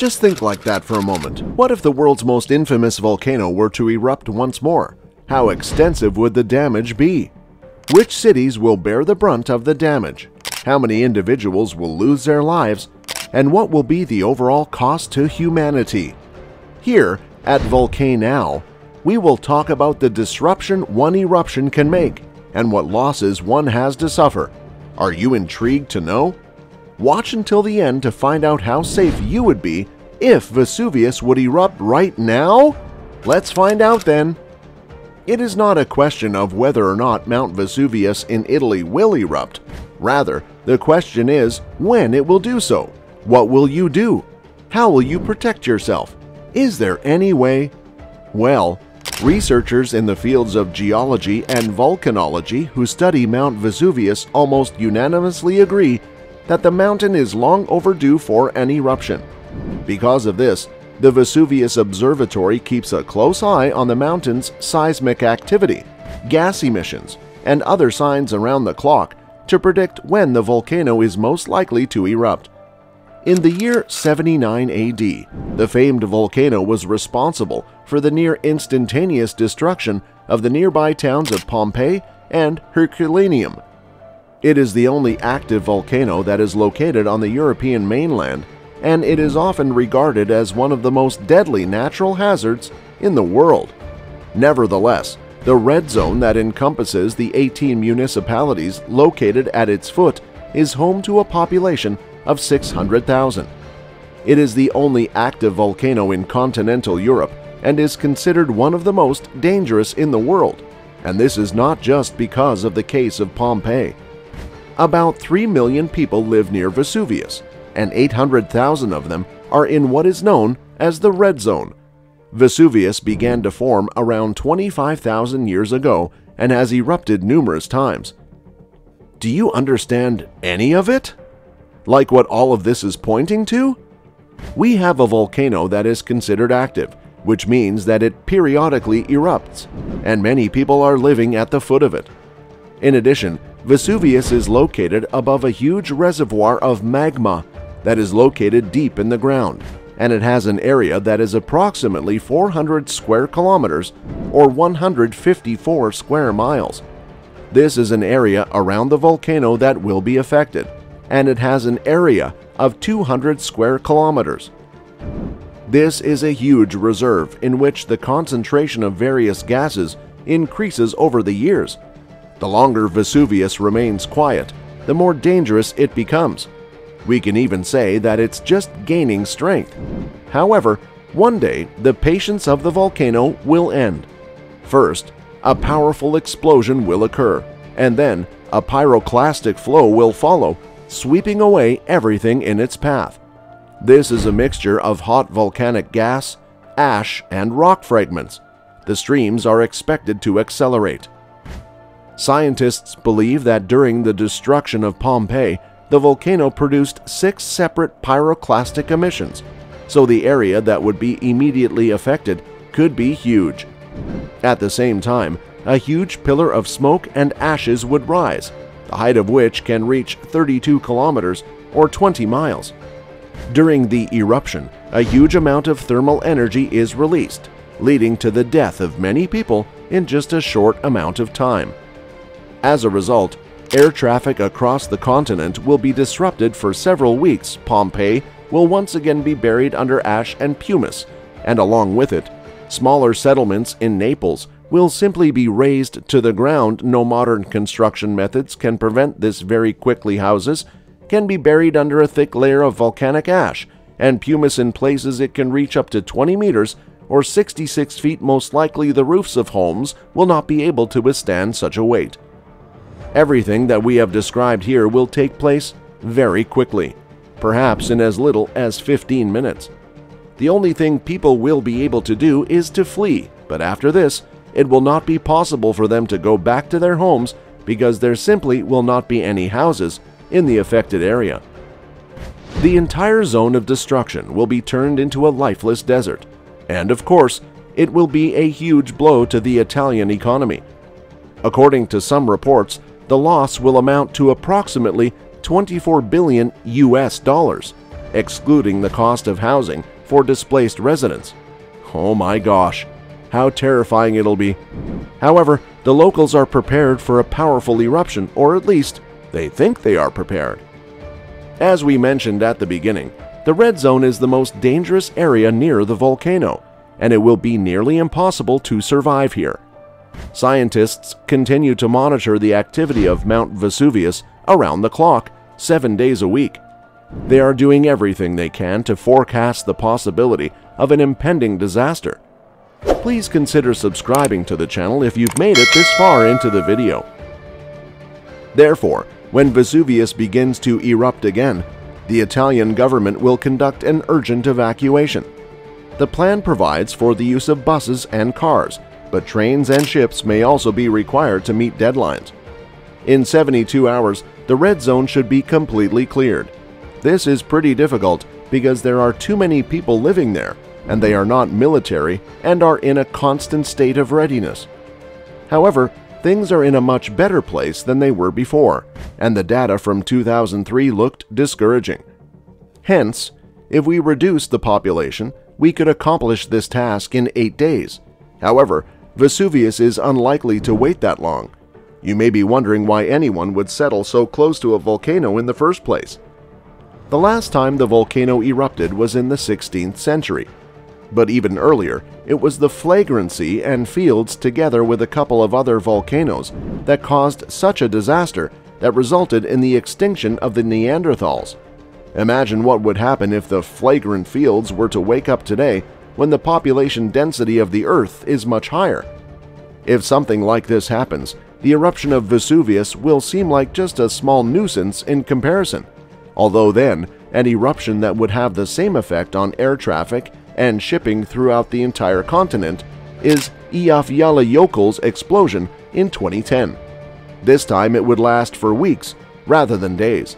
Just think like that for a moment. What if the world's most infamous volcano were to erupt once more? How extensive would the damage be? Which cities will bear the brunt of the damage? How many individuals will lose their lives? And what will be the overall cost to humanity? Here, at Volcanow, we will talk about the disruption one eruption can make and what losses one has to suffer. Are you intrigued to know? Watch until the end to find out how safe you would be if Vesuvius would erupt right now? Let's find out then. It is not a question of whether or not Mount Vesuvius in Italy will erupt. Rather, the question is when it will do so. What will you do? How will you protect yourself? Is there any way? Well, researchers in the fields of geology and volcanology who study Mount Vesuvius almost unanimously agree that the mountain is long overdue for an eruption. Because of this, the Vesuvius Observatory keeps a close eye on the mountain's seismic activity, gas emissions, and other signs around the clock to predict when the volcano is most likely to erupt. In the year 79 AD, the famed volcano was responsible for the near instantaneous destruction of the nearby towns of Pompeii and Herculaneum. It is the only active volcano that is located on the European mainland, and it is often regarded as one of the most deadly natural hazards in the world. Nevertheless, the red zone that encompasses the 18 municipalities located at its foot is home to a population of 600,000. It is the only active volcano in continental Europe and is considered one of the most dangerous in the world, and this is not just because of the case of Pompeii. About 3 million people live near Vesuvius, and 800,000 of them are in what is known as the red zone. Vesuvius began to form around 25,000 years ago and has erupted numerous times. Do you understand any of it? Like what all of this is pointing to? We have a volcano that is considered active, which means that it periodically erupts, and many people are living at the foot of it. In addition, Vesuvius is located above a huge reservoir of magma that is located deep in the ground, and it has an area that is approximately 400 square kilometers or 154 square miles. This is an area around the volcano that will be affected, and it has an area of 200 square kilometers. This is a huge reserve in which the concentration of various gases increases over the years. The longer Vesuvius remains quiet, the more dangerous it becomes. We can even say that it's just gaining strength. However, one day the patience of the volcano will end. First, a powerful explosion will occur, and then a pyroclastic flow will follow sweeping away everything in its path. This is a mixture of hot volcanic gas, ash, and rock fragments. The streams are expected to accelerate. Scientists believe that during the destruction of Pompeii, the volcano produced six separate pyroclastic emissions, so the area that would be immediately affected could be huge. At the same time, a huge pillar of smoke and ashes would rise, the height of which can reach 32 kilometers or 20 miles. During the eruption, a huge amount of thermal energy is released, leading to the death of many people in just a short amount of time. As a result, air traffic across the continent will be disrupted for several weeks. Pompeii will once again be buried under ash and pumice, and along with it, smaller settlements in Naples will simply be razed to the ground. No modern construction methods can prevent this very quickly. Houses can be buried under a thick layer of volcanic ash and pumice in places it can reach up to 20 meters or 66 feet. Most likely, the roofs of homes will not be able to withstand such a weight. Everything that we have described here will take place very quickly, perhaps in as little as 15 minutes. The only thing people will be able to do is to flee, but after this, it will not be possible for them to go back to their homes because there simply will not be any houses in the affected area. The entire zone of destruction will be turned into a lifeless desert, and of course, it will be a huge blow to the Italian economy. According to some reports, the loss will amount to approximately 24 billion US dollars. excluding the cost of housing for displaced residents. Oh my gosh, how terrifying it'll be. However, the locals are prepared for a powerful eruption, or at least they think they are prepared. As we mentioned at the beginning, the red zone is the most dangerous area near the volcano, and it will be nearly impossible to survive here. Scientists continue to monitor the activity of Mount Vesuvius around the clock, seven days a week. They are doing everything they can to forecast the possibility of an impending disaster. Please consider subscribing to the channel if you've made it this far into the video. Therefore, when Vesuvius begins to erupt again, the Italian government will conduct an urgent evacuation. The plan provides for the use of buses and cars, but trains and ships may also be required to meet deadlines. In 72 hours, the red zone should be completely cleared. This is pretty difficult because there are too many people living there, and they are not military and are in a constant state of readiness. However, things are in a much better place than they were before, and the data from 2003 looked discouraging. Hence, if we reduce the population, we could accomplish this task in eight days. However, Vesuvius is unlikely to wait that long. You may be wondering why anyone would settle so close to a volcano in the first place. The last time the volcano erupted was in the 16th century, but even earlier, it was the Phlegraean Fields together with a couple of other volcanoes that caused such a disaster that resulted in the extinction of the Neanderthals. Imagine what would happen if the Phlegraean Fields were to wake up today when the population density of the Earth is much higher. If something like this happens, the eruption of Vesuvius will seem like just a small nuisance in comparison, although then, an eruption that would have the same effect on air traffic and shipping throughout the entire continent is Eyjafjallajökull's explosion in 2010. This time it would last for weeks rather than days.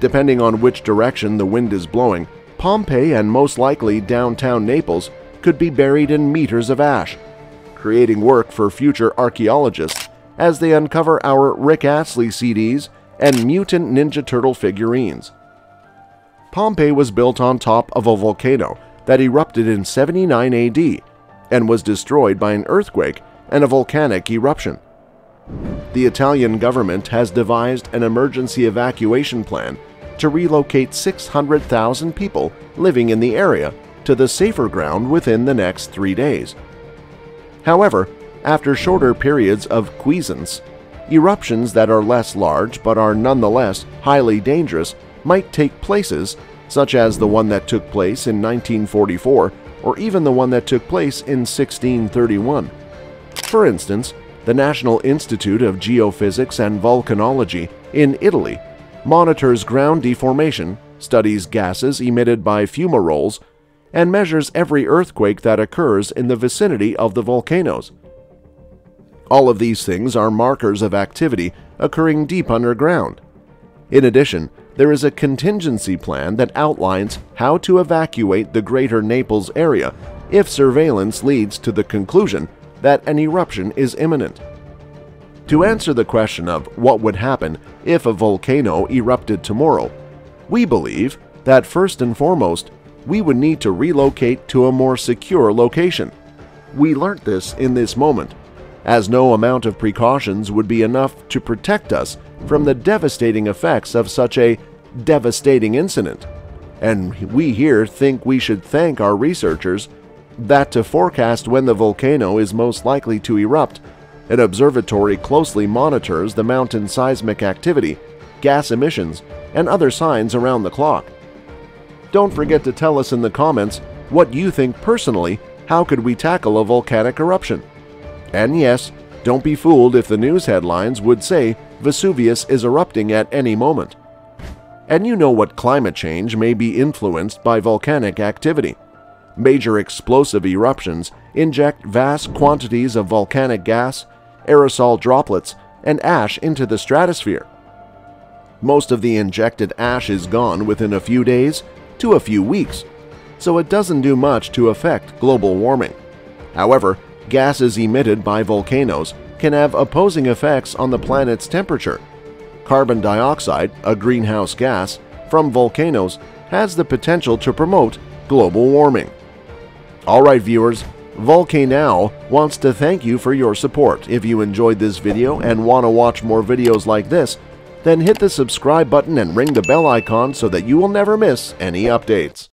Depending on which direction the wind is blowing, Pompeii and most likely downtown Naples could be buried in meters of ash, creating work for future archaeologists as they uncover our Rick Astley CDs and Mutant Ninja Turtle figurines. Pompeii was built on top of a volcano that erupted in 79 AD and was destroyed by an earthquake and a volcanic eruption. The Italian government has devised an emergency evacuation plan to relocate 600,000 people living in the area to the safer ground within the next three days. However, after shorter periods of quiescence, eruptions that are less large but are nonetheless highly dangerous might take places such as the one that took place in 1944 or even the one that took place in 1631. For instance, the National Institute of Geophysics and Volcanology in Italy monitors ground deformation, studies gases emitted by fumaroles, and measures every earthquake that occurs in the vicinity of the volcanoes. All of these things are markers of activity occurring deep underground. In addition, there is a contingency plan that outlines how to evacuate the greater Naples area if surveillance leads to the conclusion that an eruption is imminent. To answer the question of what would happen if a volcano erupted tomorrow, we believe that first and foremost, we would need to relocate to a more secure location. We learnt this in this moment, as no amount of precautions would be enough to protect us from the devastating effects of such a devastating incident. And we here think we should thank our researchers that to forecast when the volcano is most likely to erupt, an observatory closely monitors the mountain's seismic activity, gas emissions, and other signs around the clock. Don't forget to tell us in the comments what you think personally how could we tackle a volcanic eruption. And yes, don't be fooled if the news headlines would say Vesuvius is erupting at any moment. And you know what climate change may be influenced by volcanic activity. Major explosive eruptions inject vast quantities of volcanic gas, aerosol droplets, and ash into the stratosphere. Most of the injected ash is gone within a few days to a few weeks, so it doesn't do much to affect global warming. However, gases emitted by volcanoes can have opposing effects on the planet's temperature. Carbon dioxide, a greenhouse gas, from volcanoes has the potential to promote global warming. Alright viewers, Volcanow wants to thank you for your support. If you enjoyed this video and want to watch more videos like this, then hit the subscribe button and ring the bell icon so that you will never miss any updates.